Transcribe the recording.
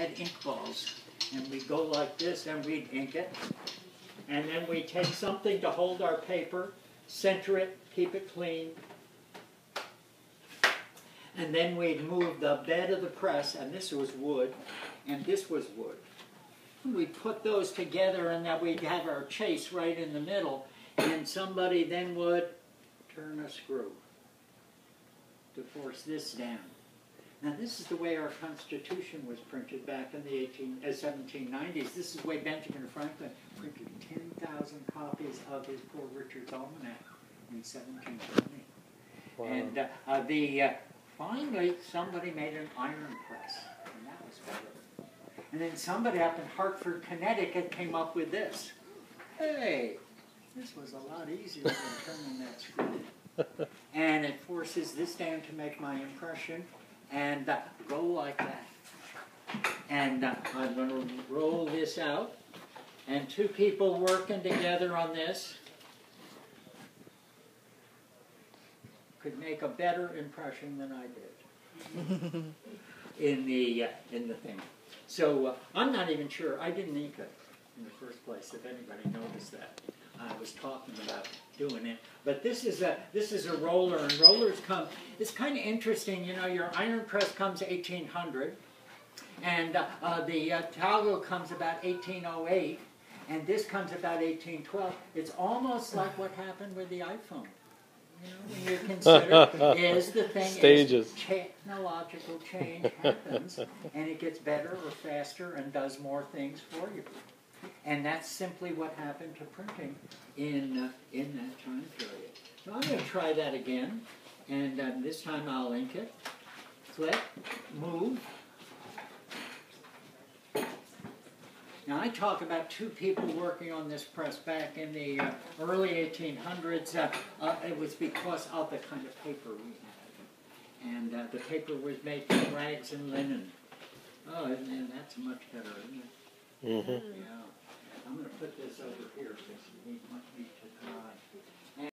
had ink balls, and we'd go like this, and we'd ink it. And then we'd take something to hold our paper, center it, keep it clean. And then we'd move the bed of the press, and this was wood, and this was wood. We'd put those together, and then we'd have our chase right in the middle, and somebody then would turn a screw to force this down. Now, this is the way our Constitution was printed back in the 18, uh, 1790s. This is the way Benjamin Franklin printed 10,000 copies of his Poor Richard's Almanac in 1720. Wow. And uh, uh, the uh, finally, somebody made an iron press, and that was better. And then somebody up in Hartford, Connecticut, came up with this. Hey, this was a lot easier than turning that screw. and it forces this down to make my impression and uh, go like that. And uh, I'm going to roll this out. And two people working together on this could make a better impression than I did in the uh, in the thing. So uh, I'm not even sure. I didn't ink it in the first place. If anybody noticed that, I was talking about doing it. But this is a this is a roller, and rollers come. It's kind of interesting. You know, your iron press comes 1800, and uh, uh, the uh, Talgo comes about 1808, and this comes about 1812. It's almost like what happened with the iPhone. You know, when you consider is the thing Stages. is technological change happens, and it gets better or faster and does more things for you. And that's simply what happened to printing in, uh, in that time period. So I'm going to try that again, and uh, this time I'll ink it. Click, move. Now I talk about two people working on this press back in the uh, early 1800s. Uh, uh, it was because of the kind of paper we had. And uh, the paper was made from rags and linen. Oh, and, and that's much better, isn't it? Mm-hmm. Yeah. Put this over here because we want me to dry.